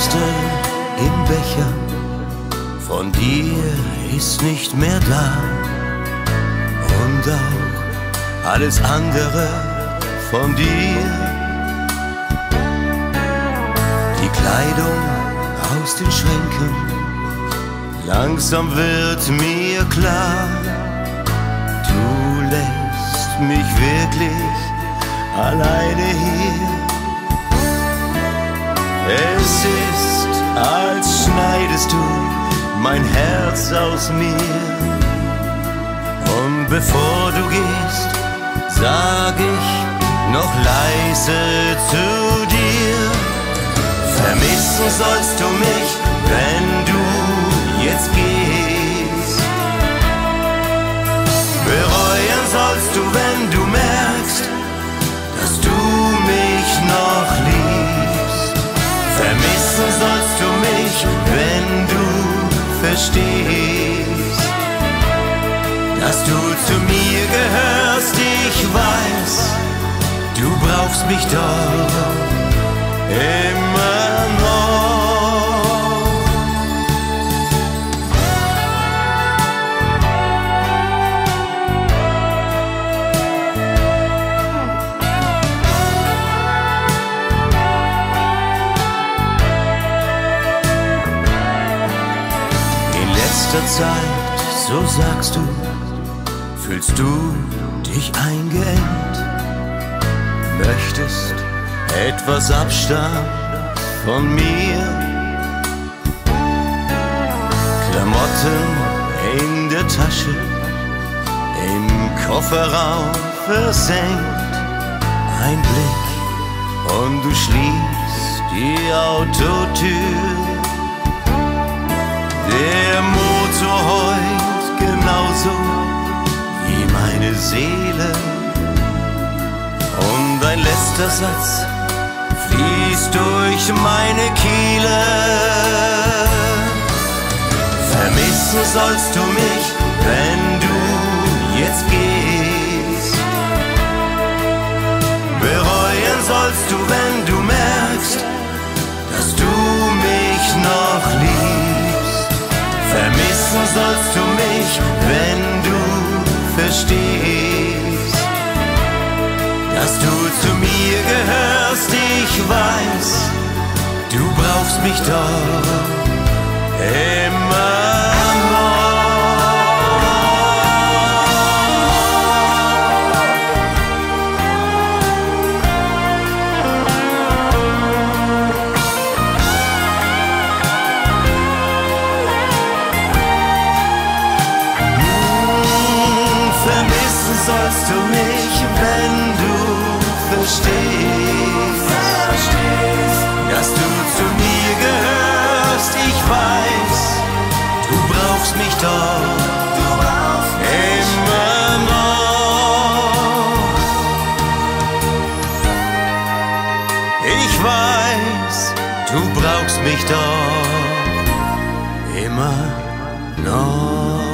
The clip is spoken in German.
Puste im Becher, von dir ist nicht mehr da. Und auch alles andere von dir. Die Kleidung aus den Schränken, langsam wird mir klar, du lässt mich wirklich alleine hier. Es ist, als schneidest du mein Herz aus mir. Und bevor du gehst, sag ich noch leise zu dir. Vermissen sollst du mich, wenn du jetzt gehst. Bereuen sollst du, wenn verstehst, dass du zu mir gehörst. Ich weiß, du brauchst mich doch immer letzter Zeit, so sagst du, fühlst du dich eingeengt, möchtest etwas Abstand von mir. Klamotten in der Tasche, im Kofferraum versenkt, ein Blick und du schließt die Autotür. Meine Seele. Und ein letzter Satz fließt durch meine Kehle. Vermissen sollst du mich, wenn du jetzt gehst. Bereuen sollst du, wenn du merkst, dass du mich noch liebst. Vermissen sollst du mich, wenn du verstehst, dass du zu mir gehörst. Ich weiß, du brauchst mich doch immer sollst du mich, wenn du verstehst, dass du zu mir gehörst. Ich weiß, du brauchst mich doch immer noch. Ich weiß, du brauchst mich doch immer noch.